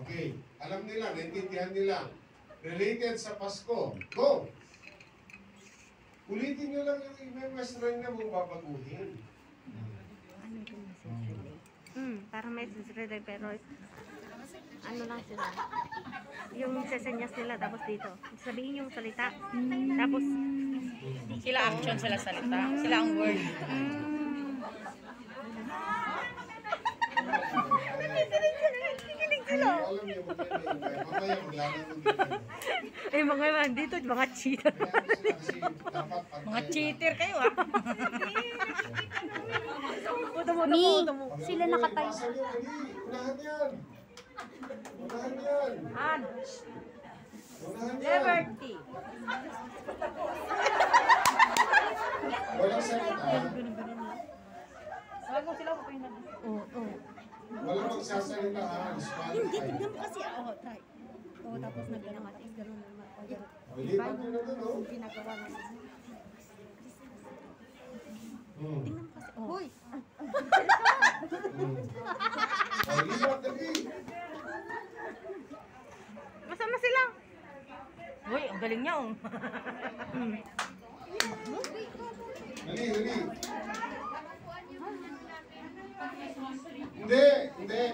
Okay. Alam nila, naintindihan nila. Related sa Pasko. Go! Ulitin nyo lang yung i-message na mong babaguhin. Hmm, para message relay pero ano lang sila. Yung sesenyas nila tapos dito. Sabihin yung salita. Tapos Sila action, sila salita. Sila ang word. Kikilig magkaiba. Mamaya maglalaro dito. Eh mga man dito, mga cheater. Mga cheater kayo ah. Puto mo, puto mo. sila dali. Unahan yan. Unahan yan. An, Unahan yan. Liberty. Walang salita. Mo sila papahinan? Oo, oo. Magsasalita ha. Hindi, tignan mo kasi ako. Try. Oo, tapos nagganong at is ganun Lipat nyo na doon, oh. Ginagawa mo. Hmm. Tingnan mo kasi. Hoy! O, lipat, dali. Masama sila. Uy, ang galing niya oh. Dali, dali. Hindi.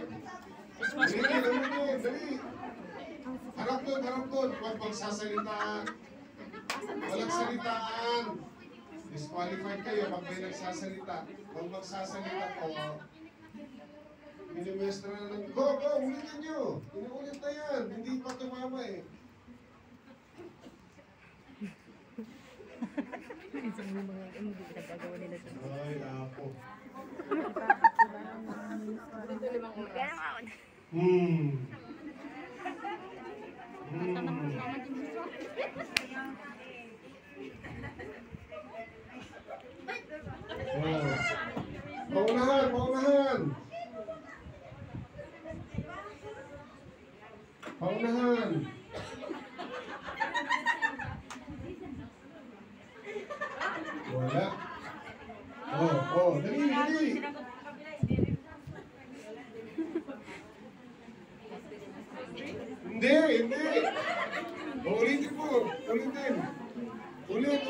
Dali, dali, dali, dali. Harap doon, harap doon. Huwag magsasalitaan. Walang salitaan. Disqualified kayo pag may nagsasalita. Huwag magsasalita po. Minimestra na lang. Go, go, ulitin nyo. Inuulit na yan. Hindi pa tumama eh. Ay, nga, Hmm. Hmm.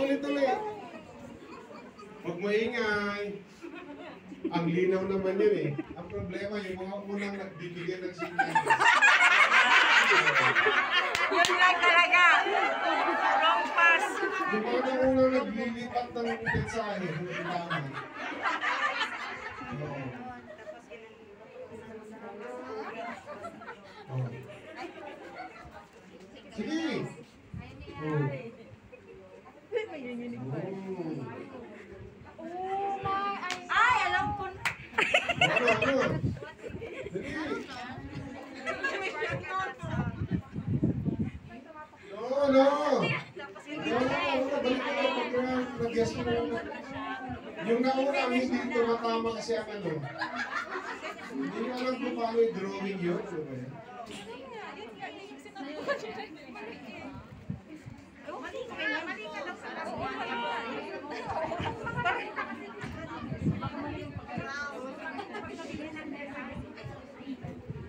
Ulit, ulit, ulit. Huwag maingay. Ang linaw naman yun eh. Ang problema, yung mga unang nagbibigyan ng signal. Yun lang talaga. Wrong pass. Yung mga unang naglilipat ng mensahe, hindi tama. Oo. Sige. Oo. Oo. Ay, alam ko na. Ano, ano? Dali. No, no. No, no, balik ka na pagka nag-guess mo. Yung nauna, hindi tumatama kasi ang ano. Hindi ko alam kung paano yung drawing yun. Ano ba yan?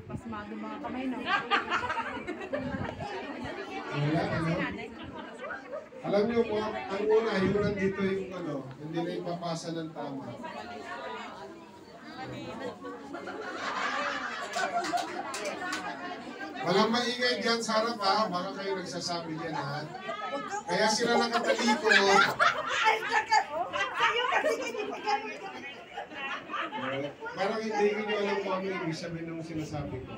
Pasmado mga kamay na. Wala, ano? Alam niyo po, ang una, yung nandito yung ano, hindi na ipapasa ng tama. Walang maingay dyan sa harap ha, baka kayo nagsasabi dyan ha. Kaya sila nakatalikod. Parang hindi nyo alam kung ano ibig sabihin ng sinasabi ko.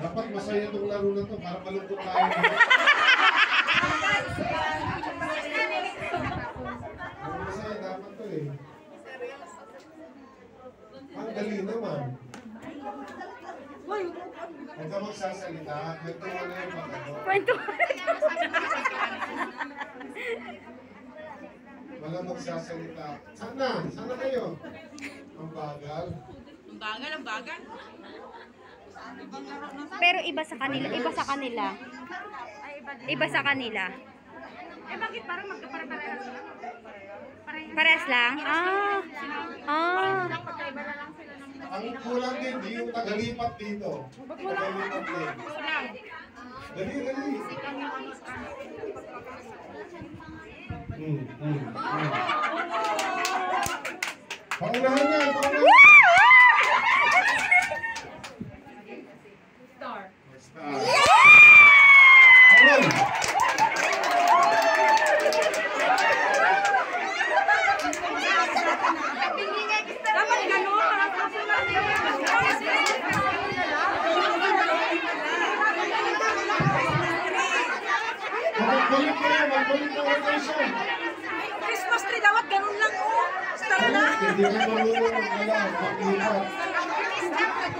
Dapat masaya itong laro na to para malungkot tayo. Masaya dapat to eh. Ang dali naman. Huwag ka magsasalita. Nagtawa na yung pagkato. kwento. Wala magsasalita. Sana? Sana kayo? Ang bagal. Ang bagal, ang bagal. Pero iba sa kanila, iba sa kanila. Iba sa kanila. Eh bakit parang magkapare-pareho sila? Parang Pares lang? Ah. Ah. Ang kulang din, di yung tagalipat dito. Tagalipat din. Dali, dali. Hmm, hmm, hmm. Paunahan yan, paunahan. Star. Star. Hello. Dapat gano'n. Magbalik kayo, magbalik kayo rotation. Christmas tree dapat ganun lang oh. Star na. Hindi ka marunong magdala, paglipat. Dapat,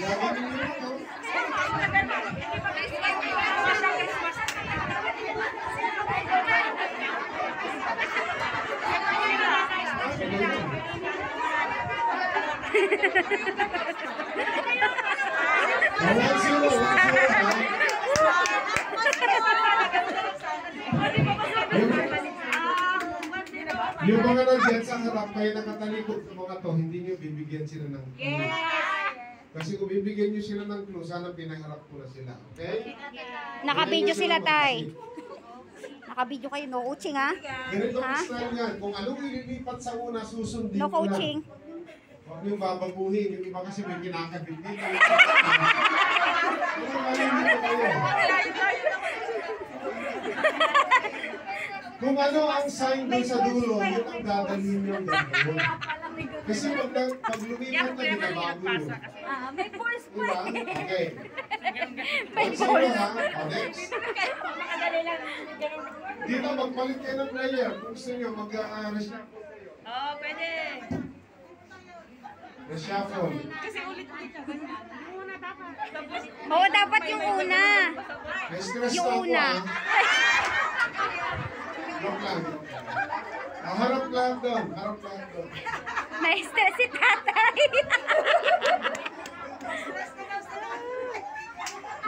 gagawin niyo ito. One zero, one zero. Yung mga nandiyan sa harap, kayo nakatalikod sa mga to, hindi nyo bibigyan sila ng clue. Kasi kung bibigyan nyo sila ng clue, sana pinaharap ko na sila. Okay? Nakabidyo sila, tay. Nakabidyo kayo, no coaching ha? Ganito ang style yan. Kung anong ililipat sa una, susundin No coaching. Huwag niyong babaguhin. Yung iba kasi may kinakabit dito. Kung ano ang sign doon sa dulo, yun ang dadalhin yung gagawin. Kasi pag, pag lumipat na, binabago yun. Ah, may force Diba? Okay. May force. ha? O, next. Dito, magpalit kayo ng player. Kung gusto nyo, mag-reshuffle. Oo, pwede. Reshuffle. Oo, dapat yung una. Na-stress Yung na ako, una. ha? Joke lang. Ah, harap lang doon. Harap lang doon. Na-stress si tatay.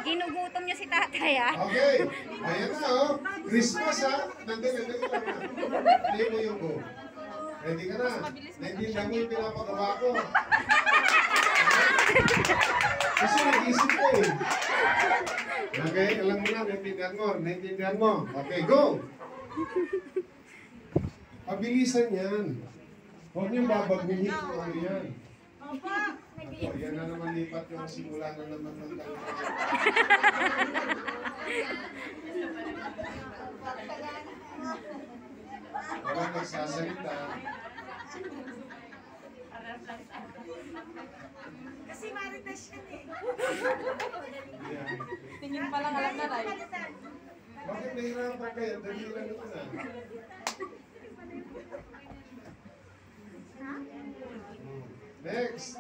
Ginugutom niya si tatay ah. Okay. Ayan na, oh. Christmas, ha? Nandun, nandun lang na. Play mo yung go. Ready ka na? Naintindihan mo yung pinapagawa ko. Kasi nag-isip ko eh. Okay, alam mo na, naintindihan mo. Naintindihan mo. Okay, go! Pabilisan yan. Huwag niyong babagmihit kung ano yan. Ako, yan na naman lipat yung simula na naman ng Walang nagsasalita. Kasi marites yan eh. Tingin pa lang alam na live. Bakit nahirapan kayo? Dali lang ito na. Hmm. Next.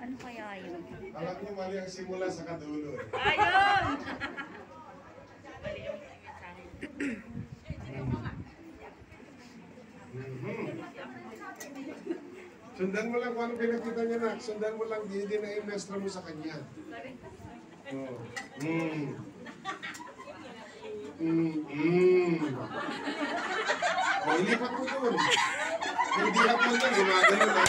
Ano kaya yun? Alam niyo mali ang simula sa kadulo. Ayun! Sundan mo lang kung ano pinakita niya na. Sundan mo lang, hindi na imestra mo sa kanya. Oh. Mm. Mm. Mm. Oh, ilipat mo doon. Hindi ka pa lang, gumagano na.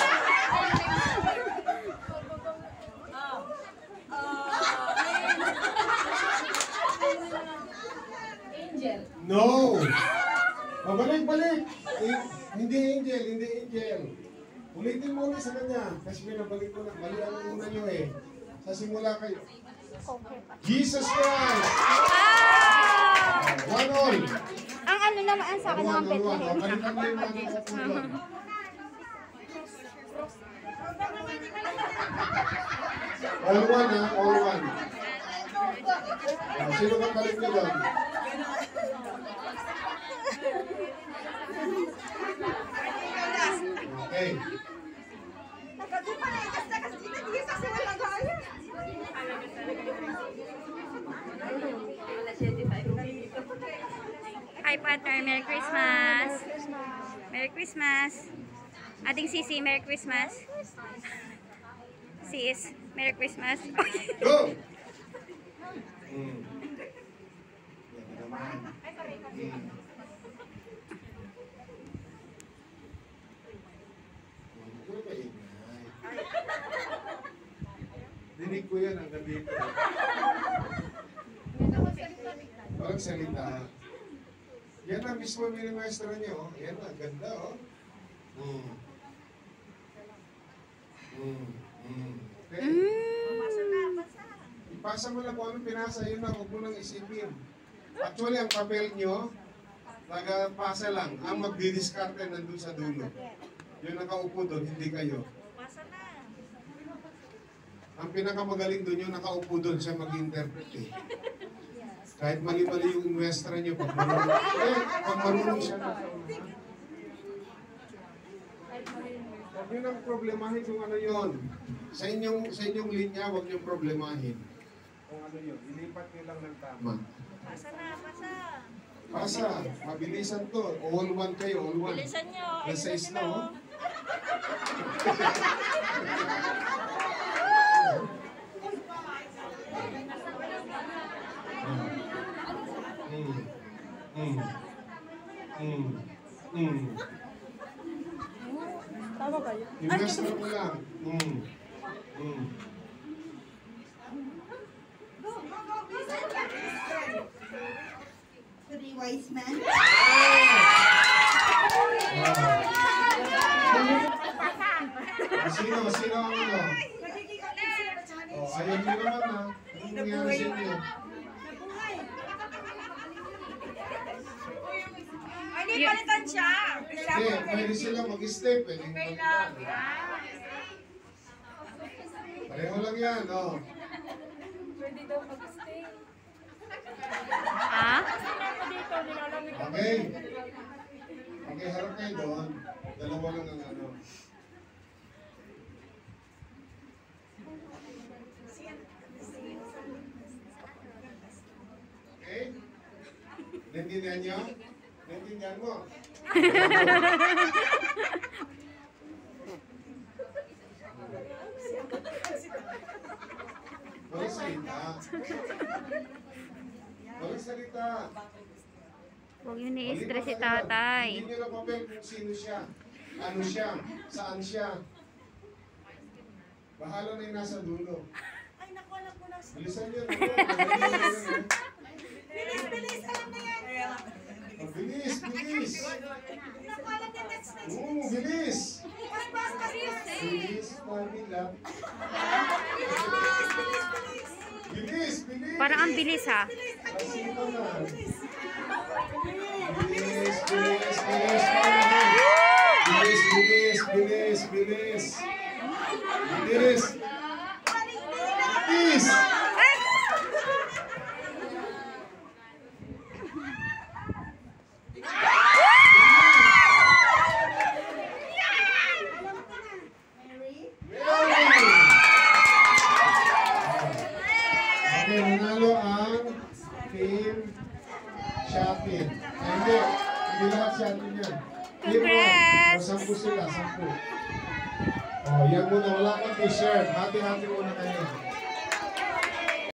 No! Pabalik, balik! Eh, hindi angel, hindi angel. Ulitin mo ulit sa kanya. Kasi pinabalik ko na. Mali ang una nyo eh. Sa simula kayo. Jesus Christ! One all. Ang ano naman ang sa akin ng yung mga kapulon. All one ha, all one. O, Sino ka balik nyo doon? Okay. Nakagumalakas na kasi dito, di kasi walang gaya. Hi, partner. Merry Christmas. Merry Christmas. Ating sisi, Merry Christmas. Sis, Merry Christmas. Go! Mm. Dinig ko yan hanggang dito. Walang salita. Na mismo mini-maestro niyo. oh. Yan na, ganda oh. Mm. Mm. Mm. Okay. Ipasa mo lang kung anong pinasa, yun lang, huwag mo nang isipin. Actually, ang papel nyo, nagpasa lang. Ang magdidiskarte nandun sa dulo. Yung nakaupo doon, hindi kayo. Ang pinakamagaling doon, yung nakaupo doon, siya mag-interpret eh. Kahit mali-mali yung muestra nyo, pag marunong, eh, pag marunong siya na. Huwag nyo nang problemahin kung ano yon. Sa inyong, sa inyong linya, huwag nyo problemahin. Kung ano yun, ilipat nyo lang ng tama. Pasa na, pasa. Pasa, mabilisan to. All one kayo, all one. Bilisan nyo. Nasa is na, oh. Tama kayo? Invest mo lang. Mm. Mm. Three wise men. Ah, Sino? Sino ang ano? Oh, ayaw niyo naman ha. Anong nangyari sa inyo? Ay, di palitan siya. Hindi, pwede sila mag-step. Pwede mag Pareho lang yan, oh. Ha? Okay. Okay, harap kayo doon. Dalawa lang ang ano. Okay? Naintindihan niyo? Naintindihan mo? Walang salita. Walang salita. Huwag yun i-stress si tatay. Hindi nyo na papel kung sino siya. Ano siya. Saan siya. Bahala na yung nasa dulo. Ay, naku, alam ko na. Bilisan nyo. Bilis! Bilis, bilis, alam na yan. Bilis, bilis. Oo, bilis. Pas, pas, pas, pas. Bilis. Bilis, bilis, bilis. Bilis, bilis. Parang ang bilis ha. Na. Bilis, bilis, bilis. Bilis, bilis, bilis, bilis. Bilis. Bilis. Mary!